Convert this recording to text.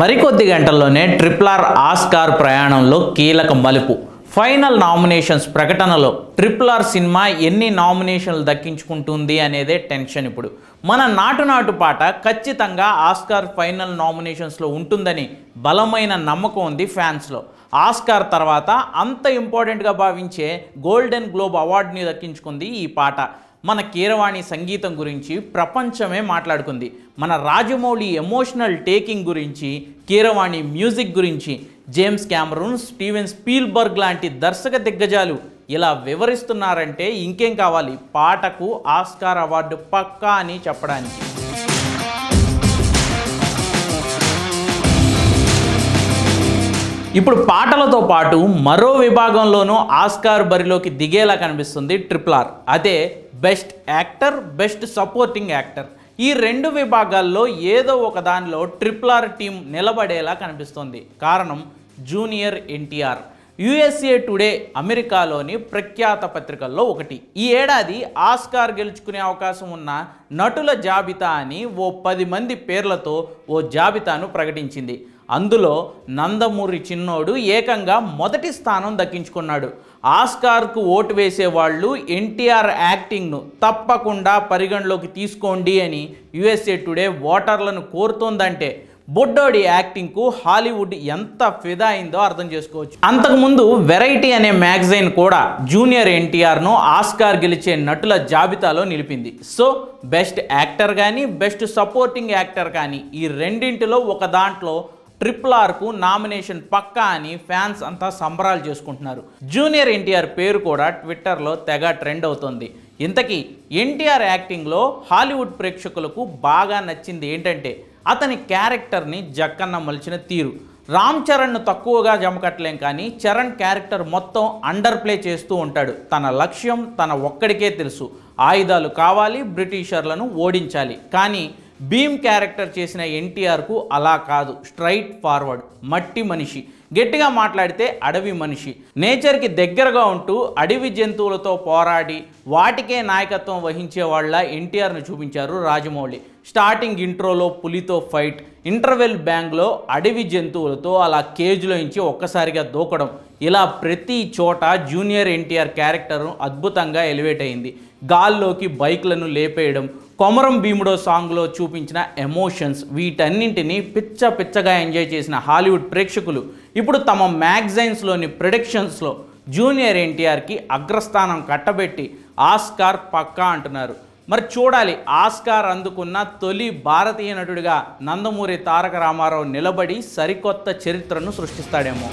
మరికొద్ది గంటల్లోనే triple R Oscar ప్రయాణంలో కీలక మలుపు. ఫైనల్ నామినేషన్స్ ప్రకటనలో ట్రిపుల్ ఆర్ సినిమా ఎన్ని నామినేషన్లు దక్కించుకుంటుంది అనేదే టెన్షన్ ఇప్పుడు. మన నాటు నాటు పాట ఖచ్చితంగా ఆస్కార్ ఫైనల్ నామినేషన్స్లో ఉంటుందని బలమైన నమ్మకం ఉంది ఫ్యాన్స్లో. ఆస్కార్ తర్వాత అంత ఇంపార్టెంట్గా భావించే గోల్డెన్ గ్లోబ్ అవార్డుని దక్కించుకుంది ఈ పాట. మన కీరవాణి సంగీతం గురించి ప్రపంచమే మాట్లాడుకుంది. మన రాజమౌళి ఎమోషనల్ టేకింగ్ గురించి కీరవాణి మ్యూజిక్ గురించి జేమ్స్ క్యామరూన్ స్టీవెన్ స్పీల్బర్గ్ లాంటి దర్శక దిగ్గజాలు ఇలా వివరిస్తున్నారంటే ఇంకేం కావాలి? పాటకు ఆస్కార్ అవార్డు పక్కా అని చెప్పడానికి. ఇప్పుడు పాటలతో పాటు మరో విభాగంలోనూ ఆస్కార్ బరిలోకి దిగేలా కనిపిస్తుంది ట్రిపుల్ ఆర్. అదే best actor best supporting actor. ఈ రెండు విభాగాల్లో ఏదో ఒక దానిలో ట్రిపుల్ ఆర్ టీం నిలబడేలా కనిపిస్తుంది. కారణం జూనియర్ ఎన్టీఆర్. యుఎస్ఏ టుడే అమెరికాలోని ప్రఖ్యాత పత్రికల్లో ఒకటి. ఈ ఏడాది ఆస్కార్ గెలుచుకునే అవకాశం ఉన్న నటుల జాబితా అని ఓ పది మంది పేర్లతో ఓ జాబితాను ప్రకటించింది. అందులో నందమూరి చిన్నోడు ఏకంగా మొదటి స్థానం దక్కించుకున్నాడు. ఆస్కార్కు ఓటు వేసేవాళ్ళు ఎన్టీఆర్ యాక్టింగ్ను తప్పకుండా పరిగణలోకి తీసుకోండి అని యుఎస్ఏ టుడే ఓటర్లను కోరుతోందంటే బొడ్డోడి యాక్టింగ్కు హాలీవుడ్ ఎంత ఫిదా అయిందో అర్థం చేసుకోవచ్చు. అంతకుముందు వెరైటీ అనే మ్యాగజైన్ కూడా జూనియర్ ఎన్టీఆర్ను ఆస్కార్ గెలిచే నటుల జాబితాలో నిలిపింది. సో బెస్ట్ యాక్టర్ కానీ బెస్ట్ సపోర్టింగ్ యాక్టర్ కానీ ఈ రెండింటిలో ఒక దాంట్లో ట్రిపుల్ ఆర్కు నామినేషన్ పక్కా అని ఫ్యాన్స్ అంతా సంబరాలు చేసుకుంటున్నారు. జూనియర్ ఎన్టీఆర్ పేరు కూడా ట్విట్టర్లో తెగ ట్రెండ్ అవుతుంది. ఇంతకీ ఎన్టీఆర్ యాక్టింగ్లో హాలీవుడ్ ప్రేక్షకులకు బాగా నచ్చింది ఏంటంటే అతని క్యారెక్టర్ని జక్కన్న మలిచిన తీరు. రామ్ చరణ్ను తక్కువగా జమకట్టలేం కానీ చరణ్ క్యారెక్టర్ మొత్తం అండర్ ప్లే చేస్తూ ఉంటాడు. తన లక్ష్యం తన ఒక్కడికే తెలుసు. ఆయుధాలు కావాలి బ్రిటిషర్లను ఓడించాలి. కానీ భీమ్ క్యారెక్టర్ చేసిన ఎన్టీఆర్కు అలా కాదు. స్ట్రైట్ ఫార్వర్డ్ మట్టి మనిషి. గట్టిగా మాట్లాడితే అడవి మనిషి. నేచర్కి దగ్గరగా ఉంటూ అడవి జంతువులతో పోరాడి వాటికే నాయకత్వం వహించే వాళ్ళ ఎన్టీఆర్ను చూపించారు రాజమౌళి. స్టార్టింగ్ ఇంట్రోలో పులితో ఫైట్ ఇంటర్వెల్ బ్యాంగ్లో అడవి జంతువులతో అలా కేజ్లో ఇంచి ఒక్కసారిగా దూకడం. ఇలా ప్రతి చోట జూనియర్ ఎన్టీఆర్ క్యారెక్టర్ అద్భుతంగా ఎలివేట్ అయింది. గాల్లోకి బైక్లను లేపేయడం కొమరం భీముడో సాంగ్లో చూపించిన ఎమోషన్స్ వీటన్నింటినీ పిచ్చ పిచ్చగా ఎంజాయ్ చేసిన హాలీవుడ్ ప్రేక్షకులు ఇప్పుడు తమ మ్యాగజైన్స్లోని ప్రొడక్షన్స్లో జూనియర్ ఎన్టీఆర్కి అగ్రస్థానం కట్టబెట్టి ఆస్కార్ పక్కా అంటున్నారు. మరి చూడాలి ఆస్కార్ అందుకున్న తొలి భారతీయ నటుడిగా నందమూరి తారక రామారావు నిలబడి సరికొత్త చరిత్రను సృష్టిస్తాడేమో.